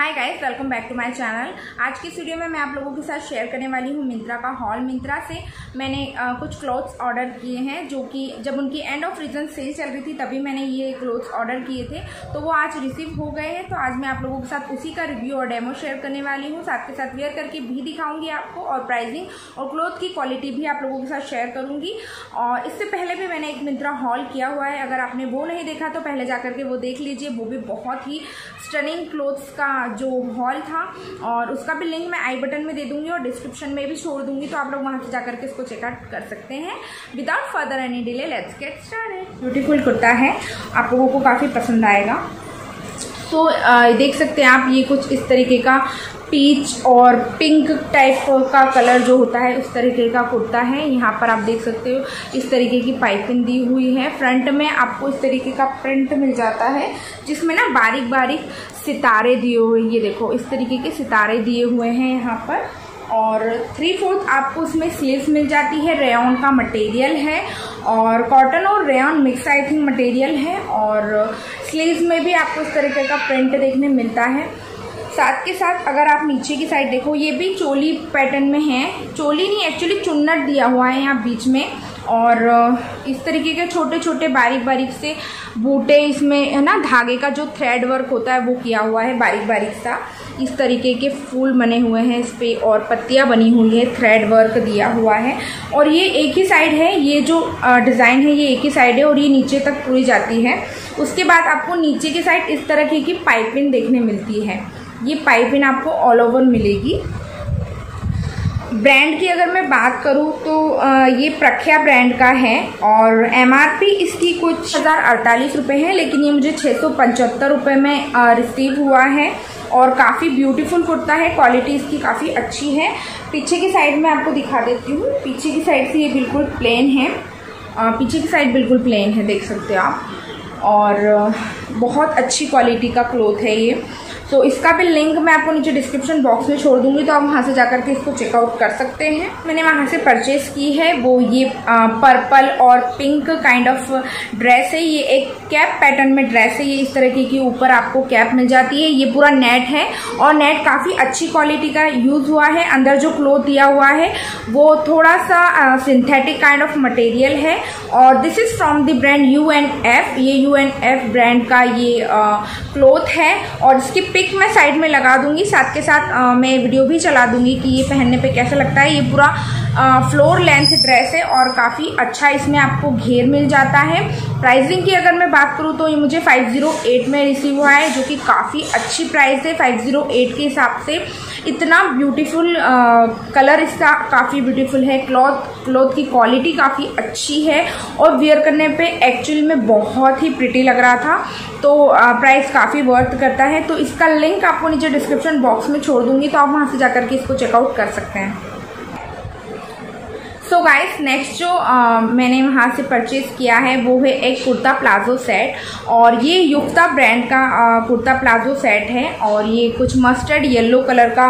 Hi guys welcome back to my channel आज की video में मैं आप लोगों के साथ शेयर करने वाली हूँ मिंत्रा का हॉल मिंत्रा से मैंने आ, कुछ क्लोथ्स ऑर्डर किए हैं जो कि जब उनकी एंड ऑफ़ रीजन सेल चल रही थी तभी मैंने ये क्लोथ्स ऑर्डर किए थे। तो वो आज रिसीव हो गए हैं तो आज मैं आप लोगों के साथ उसी का रिव्यू और डेमो शेयर करने वाली हूँ। साथ के साथ वेयर करके भी दिखाऊँगी आपको और प्राइसिंग और क्लोथ की क्वालिटी भी आप लोगों के साथ शेयर करूँगी। और इससे पहले भी मैंने एक मिंत्रा हॉल किया हुआ है। अगर आपने वो नहीं देखा तो पहले जाकर के वो देख लीजिए। वो भी बहुत ही स्टनिंग क्लोथ्स का जो हॉल था, और उसका भी लिंक मैं आई बटन में दे दूँगी और डिस्क्रिप्शन में भी छोड़ दूँगी तो आप लोग वहाँ से जाकर के इसको चेकआउट कर सकते हैं। Without further any delay let's get started beautiful kurta है, आप लोगों को काफ़ी पसंद आएगा। तो देख सकते हैं आप, ये कुछ इस तरीके का पीच और पिंक टाइप का कलर जो होता है, उस तरीके का कुर्ता है। यहाँ पर आप देख सकते हो, इस तरीके की पाइपिंग दी हुई है। फ्रंट में आपको इस तरीके का प्रिंट मिल जाता है, जिसमें ना बारीक बारीक सितारे दिए हुए, ये देखो, इस तरीके के सितारे दिए हुए हैं यहाँ पर। और थ्री फोर्थ आपको उसमें स्लीव्स मिल जाती है। रेयन का मटेरियल है और कॉटन और rayon mix I think material है और स्लीव्स में भी आपको इस तरीके का प्रिंट देखने मिलता है। साथ के साथ अगर आप नीचे की साइड देखो, ये भी चोली पैटर्न में है। चोली नहीं एक्चुअली चुन्नट दिया हुआ है यहाँ बीच में। और इस तरीके के छोटे छोटे बारीक बारीक से बूटे इसमें, है ना, धागे का जो थ्रेड वर्क होता है, वो किया हुआ है बारीक बारीक सा। इस तरीके के फूल बने हुए हैं इस पर और पत्तियाँ बनी हुई है थ्रेड वर्क दिया हुआ है। और ये एक ही साइड है, ये जो डिज़ाइन है, ये एक ही साइड है और ये नीचे तक पूरी जाती है। उसके बाद आपको नीचे की साइड इस तरह की पाइपिंग देखने मिलती है। ये पाइपिंग आपको ऑल ओवर मिलेगी। ब्रांड की अगर मैं बात करूँ तो ये प्रख्या ब्रांड का है और एमआरपी इसकी कुछ हज़ार अड़तालीस रुपये है, लेकिन ये मुझे छः सौ पचहत्तर रुपये में रिसीव हुआ है और काफ़ी ब्यूटीफुल कुर्ता है क्वालिटी इसकी काफ़ी अच्छी है। पीछे की साइड में आपको दिखा देती हूँ। पीछे की साइड से ये बिल्कुल प्लेन है। पीछे की साइड बिल्कुल प्लेन है, देख सकते हो आप। और बहुत अच्छी क्वालिटी का क्लोथ है ये। तो इसका भी लिंक मैं आपको नीचे डिस्क्रिप्शन बॉक्स में छोड़ दूँगी तो आप वहाँ से जाकर के इसको चेकआउट कर सकते हैं। मैंने वहाँ से परचेज की है, वो ये पर्पल और पिंक काइंड ऑफ़ ड्रेस है। ये एक कैप पैटर्न में ड्रेस है, ये इस तरह की ऊपर आपको कैप मिल जाती है। ये पूरा नेट है और नेट काफ़ी अच्छी क्वालिटी का यूज़ हुआ है। अंदर जो क्लोथ दिया हुआ है, वो थोड़ा सा सिंथेटिक काइंड ऑफ़ मटेरियल है। और this is from the brand U F ये यू एफ़ ब्रांड का ये क्लोथ है और इसकी पिक मैं साइड में लगा दूँगी साथ के साथ आ, मैं वीडियो भी चला दूँगी कि ये पहनने पे कैसा लगता है। ये पूरा फ्लोर लेंथ ड्रेस है और काफ़ी अच्छा इसमें आपको घेर मिल जाता है। प्राइसिंग की अगर मैं बात करूँ तो ये मुझे 508 में रिसीव हुआ है जो कि काफ़ी अच्छी प्राइस है। 508 के हिसाब से इतना ब्यूटीफुल कलर इसका काफ़ी ब्यूटीफुल है। क्लॉथ क्लॉथ की क्वालिटी काफ़ी अच्छी है और वेयर करने पे एक्चुअली में बहुत ही प्रिटी लग रहा था। तो प्राइस काफ़ी वर्थ करता है। तो इसका लिंक आपको नीचे डिस्क्रिप्शन बॉक्स में छोड़ दूँगी तो आप वहाँ से जाकर के इसको चेकआउट कर सकते हैं। सो गाइस नेक्स्ट जो आ, मैंने वहाँ से परचेज किया है वो है एक कुर्ता प्लाजो सेट और ये युक्ता ब्रांड का आ, कुर्ता प्लाजो सेट है और ये कुछ मस्टर्ड येलो कलर का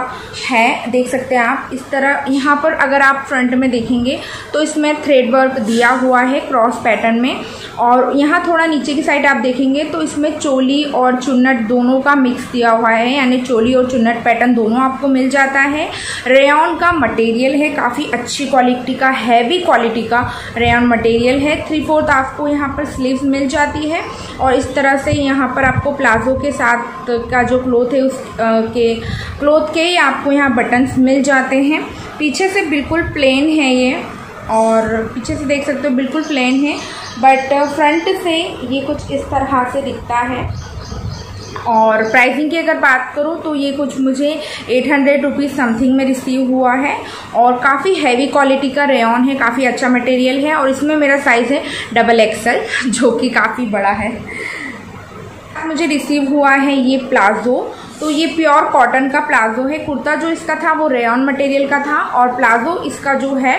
है देख सकते हैं आप। इस तरह यहाँ पर अगर आप फ्रंट में देखेंगे तो इसमें थ्रेड वर्क दिया हुआ है क्रॉस पैटर्न में और यहाँ थोड़ा नीचे की साइड आप देखेंगे तो इसमें चोली और चुन्नट दोनों का मिक्स दिया हुआ है यानी चोली और चुन्नट पैटर्न दोनों आपको मिल जाता है। रेयन का मटेरियल है काफ़ी अच्छी क्वालिटी का हैवी क्वालिटी का रेयन मटेरियल है। थ्री फोर्थ आपको यहाँ पर स्लीव्स मिल जाती है और इस तरह से यहाँ पर आपको प्लाजो के साथ का जो क्लोथ है उस आ, के क्लोथ के ही आपको यहाँ बटन्स मिल जाते हैं। पीछे से बिल्कुल प्लेन है ये और पीछे से देख सकते हो बिल्कुल प्लेन है। बट फ्रंट से ये कुछ इस तरह से दिखता है। और प्राइसिंग की अगर बात करूँ तो ये कुछ मुझे एट हंड्रेड रुपीज़ समथिंग में रिसीव हुआ है और काफ़ी हैवी क्वालिटी का रेन है, काफ़ी अच्छा मटेरियल है और इसमें मेरा साइज़ है डबल एक्सल जो कि काफ़ी बड़ा है। मुझे रिसीव हुआ है ये प्लाजो तो ये प्योर कॉटन का प्लाजो है। कुर्ता जो इसका था, वो रेयन मटेरियल का था और प्लाजो इसका जो है,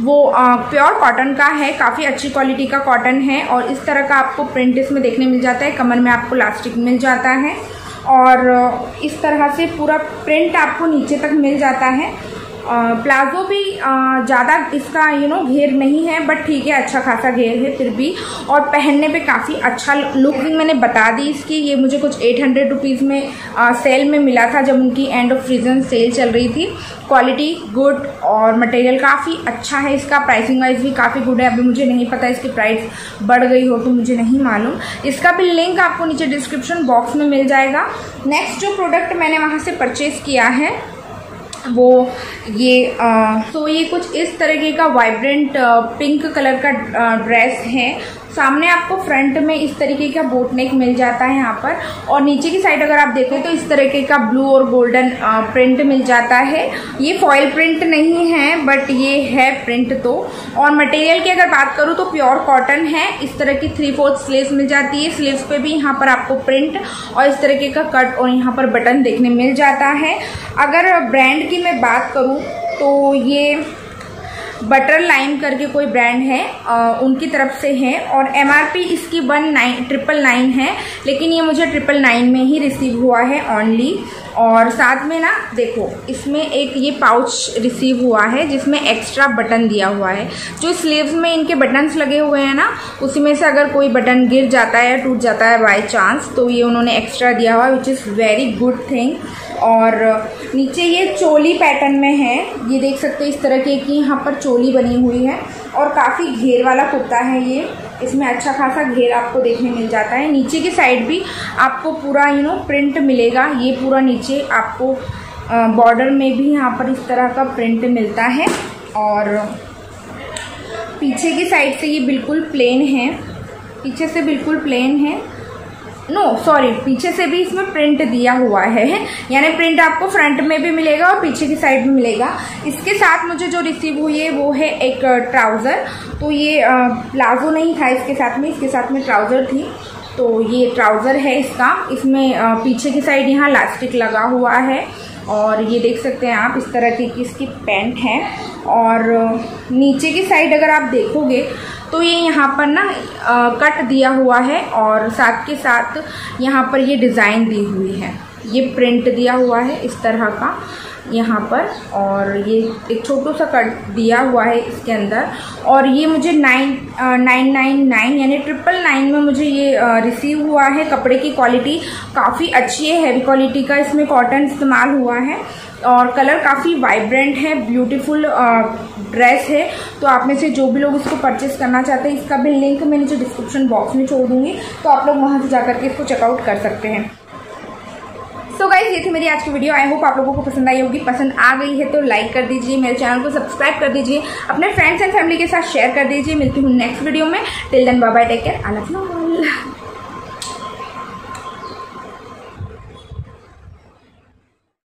वो प्योर कॉटन का है। काफ़ी अच्छी क्वालिटी का कॉटन है और इस तरह का आपको प्रिंट इसमें देखने मिल जाता है। कमर में आपको लास्टिक मिल जाता है और इस तरह से पूरा प्रिंट आपको नीचे तक मिल जाता है। प्लाजो भी ज़्यादा इसका यू नो घेर नहीं है बट ठीक है अच्छा खासा घेर है फिर भी। और पहनने पे काफ़ी अच्छा लुक मैंने बता दी इसकी। ये मुझे कुछ एट हंड्रेड रुपीज़ में आ, सेल में मिला था जब उनकी एंड ऑफ़ सीज़न सेल चल रही थी। क्वालिटी गुड और मटेरियल काफ़ी अच्छा है इसका। प्राइसिंग वाइज भी काफ़ी गुड है। अभी मुझे नहीं पता इसकी प्राइस बढ़ गई हो तो मुझे नहीं मालूम। इसका भी लिंक आपको नीचे डिस्क्रिप्शन बॉक्स में मिल जाएगा। नेक्स्ट जो प्रोडक्ट मैंने वहाँ से परचेज़ किया है वो ये आ, तो ये कुछ इस तरीके का वाइब्रेंट पिंक कलर का ड्रेस है। सामने आपको फ्रंट में इस तरीके का बोट नेक मिल जाता है यहाँ पर। और नीचे की साइड अगर आप देखें तो इस तरीके का ब्लू और गोल्डन प्रिंट मिल जाता है। ये फॉयल प्रिंट नहीं है, बट ये है प्रिंट तो। और मटेरियल की अगर बात करूँ तो प्योर कॉटन है। इस तरह की थ्री फोर्थ स्लीव्स मिल जाती है। स्लीव्स पे भी यहाँ पर आपको प्रिंट और इस तरीके का कट और यहाँ पर बटन देखने मिल जाता है। अगर ब्रांड की मैं बात करूँ तो ये बटर लाइम करके कोई ब्रांड है आ, उनकी तरफ़ से है और एमआरपी इसकी वन नाइन ट्रिपल नाइन है लेकिन ये मुझे ट्रिपल नाइन में ही रिसीव हुआ है ऑनली और साथ में ना, देखो, इसमें एक ये पाउच रिसीव हुआ है, जिसमें एक्स्ट्रा बटन दिया हुआ है। जो स्लीव्स में इनके बटन्स लगे हुए हैं ना उसी में से अगर कोई बटन गिर जाता है या टूट जाता है बाई चांस तो ये उन्होंने एक्स्ट्रा दिया हुआ है which is very good thing और नीचे ये चोली पैटर्न में है। ये देख सकते हैं इस तरह की यहाँ पर चोली बनी हुई है। और काफ़ी घेर वाला कुर्ता है ये। इसमें अच्छा खासा घेर आपको देखने मिल जाता है। नीचे की साइड भी आपको पूरा यू नो प्रिंट मिलेगा। ये पूरा नीचे आपको बॉर्डर में भी यहाँ पर इस तरह का प्रिंट मिलता है। और पीछे की साइड से ये बिल्कुल प्लेन है। पीछे से बिल्कुल प्लेन है। नो सॉरी पीछे से भी इसमें प्रिंट दिया हुआ है। यानी प्रिंट आपको फ्रंट में भी मिलेगा और पीछे की साइड में मिलेगा। इसके साथ मुझे जो रिसीव हुई है, वो है एक ट्राउज़र तो ये प्लाजो नहीं था इसके साथ में, इसके साथ में ट्राउज़र थी। तो ये ट्राउज़र है इसका। इसमें पीछे की साइड यहाँ लास्टिक लगा हुआ है। और ये देख सकते हैं आप इस तरह की इसकी पैंट है। और नीचे की साइड अगर आप देखोगे तो ये यहाँ पर ना आ, कट दिया हुआ है और साथ के साथ यहाँ पर ये डिज़ाइन दी हुई है। ये प्रिंट दिया हुआ है इस तरह का यहाँ पर और ये एक छोटू सा कट दिया हुआ है इसके अंदर और ये मुझे नाइन नाइन नाइन नाइन यानी ट्रिपल नाइन में मुझे ये रिसीव हुआ है। कपड़े की क्वालिटी काफ़ी अच्छी है हैवी क्वालिटी का इसमें कॉटन इस्तेमाल हुआ है और कलर काफ़ी वाइब्रेंट है ब्यूटीफुल ड्रेस है। तो आप में से जो भी लोग इसको परचेस करना चाहते हैं, इसका भी लिंक मैं नीचे डिस्क्रिप्शन बॉक्स में छोड़ दूँगी। तो आप लोग वहाँ से जाकर के इसको चेकआउट कर सकते हैं। सो so गाइज़ ये थी मेरी आज की वीडियो आई होप आप लोगों को पसंद आई होगी. पसंद आ गई है तो लाइक कर दीजिए, मेरे चैनल को सब्सक्राइब कर दीजिए, अपने फ्रेंड्स एंड फैमिली के साथ शेयर कर दीजिए. मिलती हूँ नेक्स्ट वीडियो में. Till then bye take care अलग